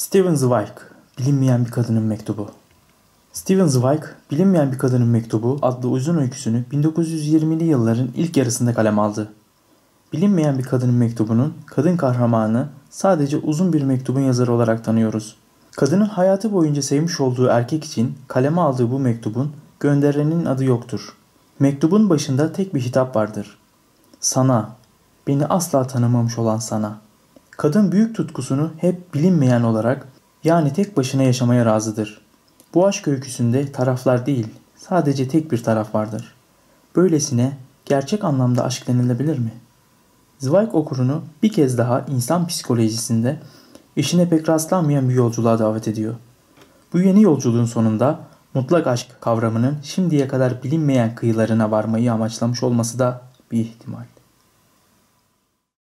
Steven Zweig, Bilinmeyen Bir Kadının Mektubu. Steven Zweig, Bilinmeyen Bir Kadının Mektubu adlı uzun öyküsünü 1920'li yılların ilk yarısında kaleme aldı. Bilinmeyen bir kadının mektubunun kadın kahramanı sadece uzun bir mektubun yazarı olarak tanıyoruz. Kadının hayatı boyunca sevmiş olduğu erkek için kaleme aldığı bu mektubun gönderenin adı yoktur. Mektubun başında tek bir hitap vardır. Sana, beni asla tanımamış olan sana. Kadın büyük tutkusunu hep bilinmeyen olarak yani tek başına yaşamaya razıdır. Bu aşk öyküsünde taraflar değil, sadece tek bir taraf vardır. Böylesine gerçek anlamda aşk denilebilir mi? Zweig okurunu bir kez daha insan psikolojisinde işine pek rastlanmayan bir yolculuğa davet ediyor. Bu yeni yolculuğun sonunda mutlak aşk kavramının şimdiye kadar bilinmeyen kıyılarına varmayı amaçlamış olması da bir ihtimal.